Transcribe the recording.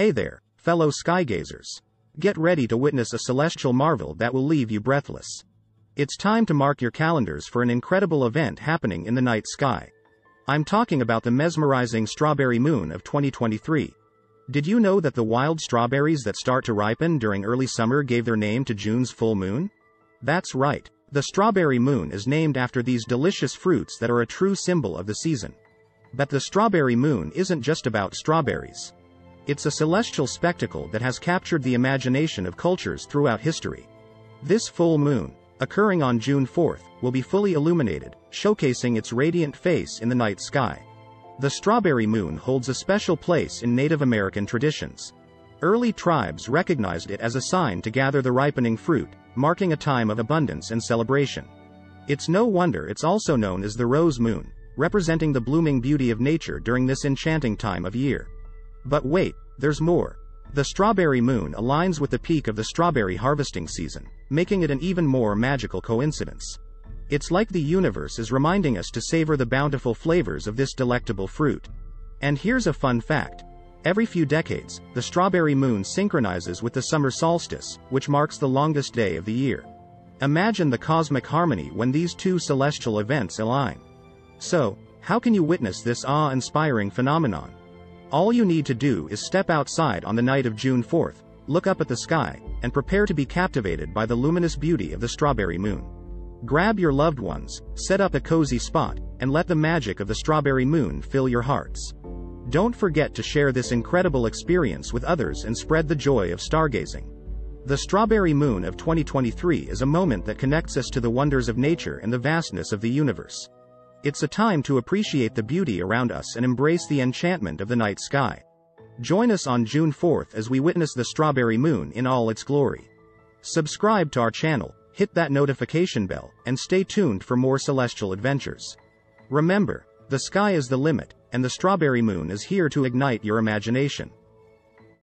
Hey there, fellow skygazers. Get ready to witness a celestial marvel that will leave you breathless. It's time to mark your calendars for an incredible event happening in the night sky. I'm talking about the mesmerizing strawberry moon of 2023. Did you know that the wild strawberries that start to ripen during early summer gave their name to June's full moon? That's right. The strawberry moon is named after these delicious fruits that are a true symbol of the season. But the strawberry moon isn't just about strawberries. It's a celestial spectacle that has captured the imagination of cultures throughout history. This full moon, occurring on June 4th, will be fully illuminated, showcasing its radiant face in the night sky. The strawberry moon holds a special place in Native American traditions. Early tribes recognized it as a sign to gather the ripening fruit, marking a time of abundance and celebration. It's no wonder it's also known as the rose moon, representing the blooming beauty of nature during this enchanting time of year. But wait, there's more. The strawberry moon aligns with the peak of the strawberry harvesting season, making it an even more magical coincidence. It's like the universe is reminding us to savor the bountiful flavors of this delectable fruit. And here's a fun fact. Every few decades, the strawberry moon synchronizes with the summer solstice, which marks the longest day of the year. Imagine the cosmic harmony when these two celestial events align. So, how can you witness this awe-inspiring phenomenon? All you need to do is step outside on the night of June 4th, look up at the sky, and prepare to be captivated by the luminous beauty of the strawberry moon. Grab your loved ones, set up a cozy spot, and let the magic of the strawberry moon fill your hearts. Don't forget to share this incredible experience with others and spread the joy of stargazing. The strawberry moon of 2023 is a moment that connects us to the wonders of nature and the vastness of the universe. It's a time to appreciate the beauty around us and embrace the enchantment of the night sky. Join us on June 4th as we witness the strawberry moon in all its glory. Subscribe to our channel, hit that notification bell, and stay tuned for more celestial adventures. Remember, the sky is the limit, and the strawberry moon is here to ignite your imagination.